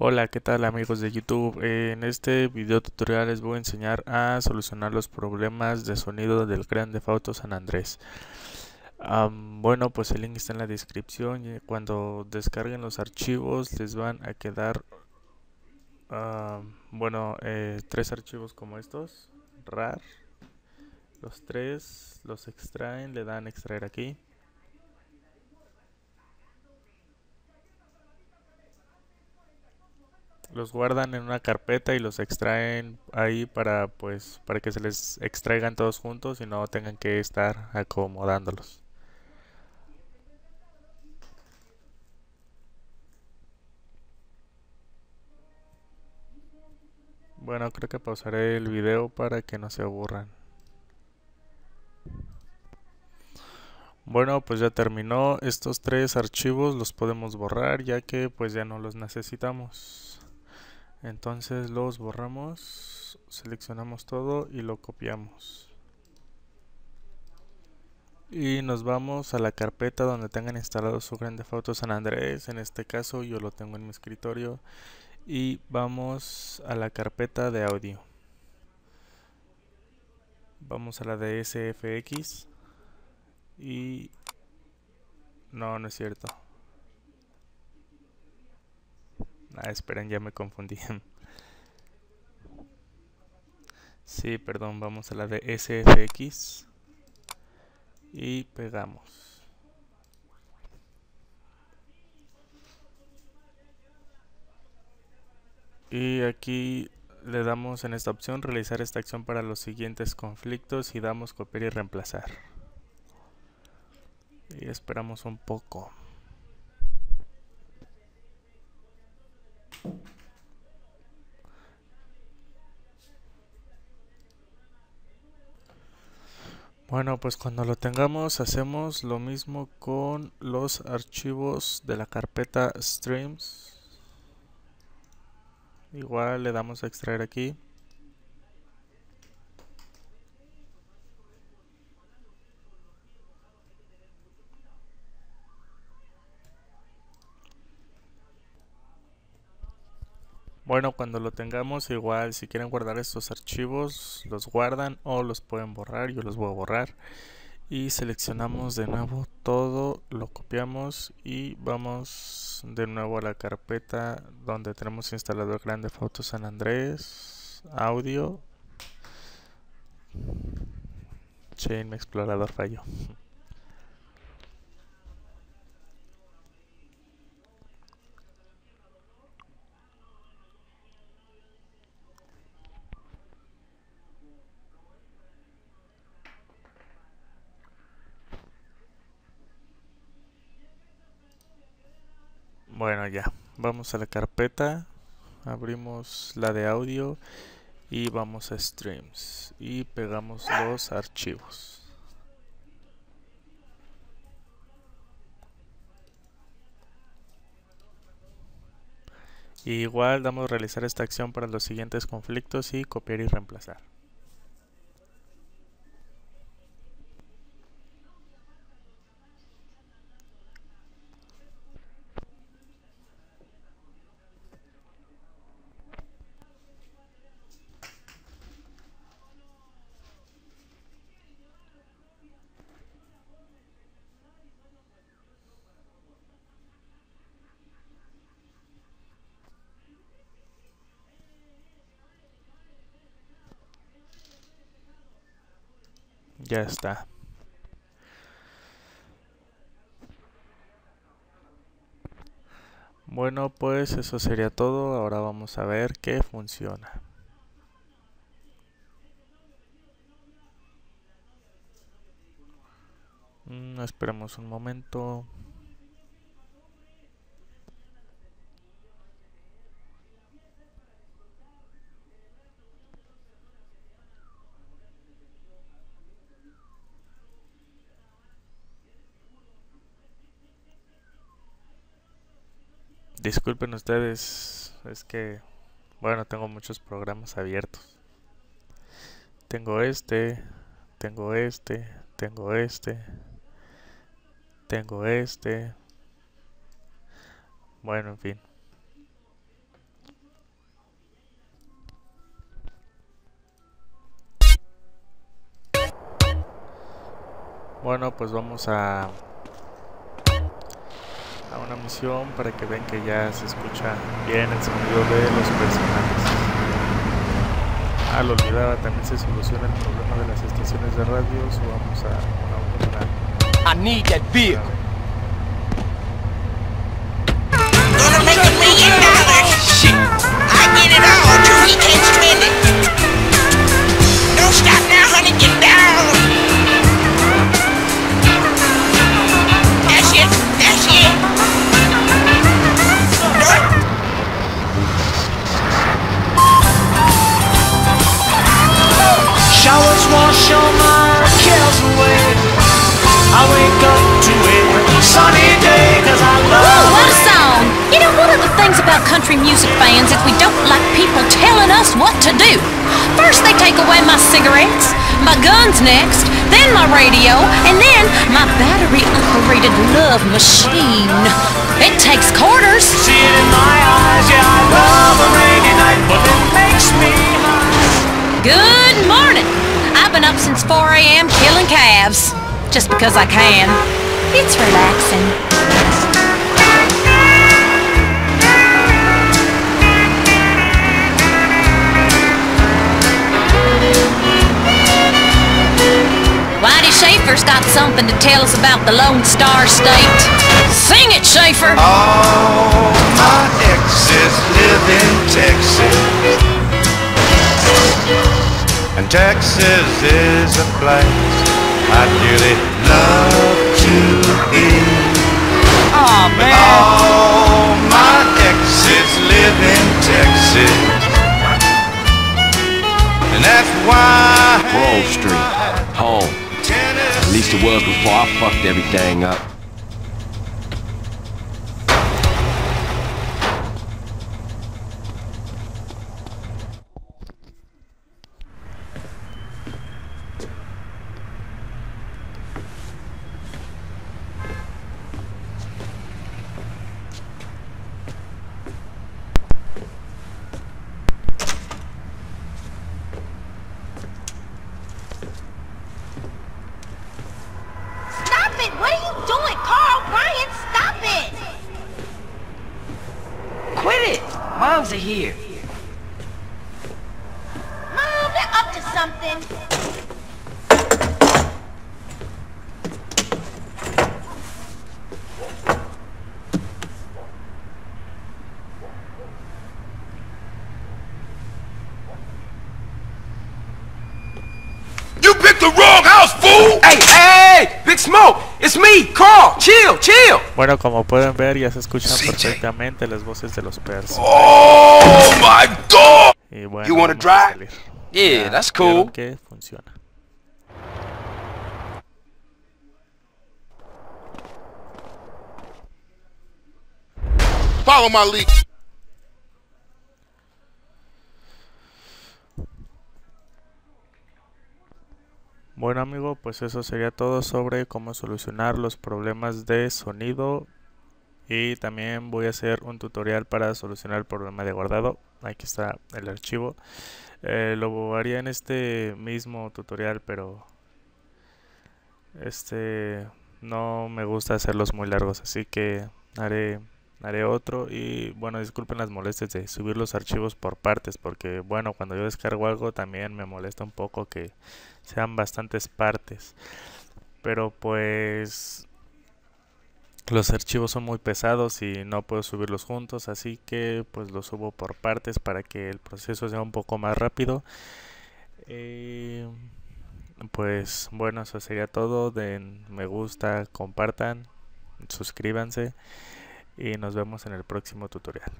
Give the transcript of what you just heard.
Hola, ¿qué tal amigos de YouTube? En este video tutorial les voy a enseñar a solucionar los problemas de sonido del Grand Theft Auto San Andrés. bueno, pues el link está en la descripción cuando descarguen los archivos les van a quedar, bueno, eh, tres archivos como estos, RAR. Los tres los extraen, le dan extraer aquí. Los guardan en una carpeta y los extraen ahí para pues para que se les extraigan todos juntos y no tengan que estar acomodándolos. Bueno, creo que pausaré el video para que no se aburran. Bueno, pues ya terminó. Estos tres archivos los podemos borrar ya que pues ya no los necesitamos entonces los borramos seleccionamos todo y lo copiamos. Y nos vamos a la carpeta donde tengan instalado su grande foto San Andrés. En este caso yo lo tengo en mi escritorio. Y vamos a la carpeta de audio. Vamos a la de SFX y no, no es cierto Ah, esperen, ya me confundí. sí, perdón, vamos a la de SFX. Y pegamos. Y aquí le damos en esta opción realizar esta acción para los siguientes conflictos y damos copiar y reemplazar. Y esperamos un poco. Bueno, pues cuando lo tengamos hacemos lo mismo con los archivos de la carpeta streams. Igual le damos a extraer aquí. Bueno, cuando lo tengamos, igual si quieren guardar estos archivos, los guardan o los pueden borrar. Yo los voy a borrar. Y seleccionamos de nuevo todo, lo copiamos y vamos de nuevo a la carpeta donde tenemos instalado Grande Foto San Andrés, audio. Chain Explorador falló. Bueno, ya. Vamos a la carpeta. Abrimos la de audio y vamos a streams y pegamos los archivos. igual damos a realizar esta acción para los siguientes conflictos y copiar y reemplazar. Ya está. Bueno, pues eso sería todo. Ahora vamos a ver qué funciona. Mm, esperemos un momento. Disculpen ustedes, es que, bueno, tengo muchos programas abiertos. Tengo este, tengo este, tengo este, tengo este. Bueno, en fin. Bueno, pues vamos a para que vean que ya se escucha bien el sonido de los personajes. Ah, lo olvidaba, también se soluciona el problema de las estaciones de radio, subamos a una. I need that beer. About country music fans if we don't like people telling us what to do. First, they take away my cigarettes, my guns next, then my radio, and then my battery operated love machine. It takes quarters. See it in my eyes, yeah, I love a rainy night, but it makes me Good morning! I've been up since 4 a.m. killing calves. Just because I can. It's relaxing. Tell us about the Lone Star State. Sing it, Schaefer! All my exes live in Texas. And Texas is a place I'd really love to be. Oh man. All my exes live in Texas. And that's why Grove Street, home used to work before I fucked everything up. Moms are here. Mom, they're up to something. you picked the wrong house, fool! Hey, hey, hey, Big Smoke. It's me, Carl. Chill, chill. Bueno, como pueden ver ya se escuchan CJ. perfectamente las voces de los pers. Oh my god! Y bueno, You wanna drive? Yeah, Ya that's cool. que funciona. Follow my lead. Bueno amigo, pues eso sería todo sobre cómo solucionar los problemas de sonido y también voy a hacer un tutorial para solucionar el problema de guardado. Aquí está el archivo. Eh, lo haría en este mismo tutorial, pero este no me gusta hacerlos muy largos, así que haré haré otro y bueno, disculpen las molestias de subir los archivos por partes porque bueno, cuando yo descargo algo también me molesta un poco que sean bastantes partes. Pero pues los archivos son muy pesados y no puedo subirlos juntos, así que pues los subo por partes para que el proceso sea un poco más rápido. Eh, pues bueno, eso sería todo. Den me gusta, compartan, suscríbanse y nos vemos en el próximo tutorial.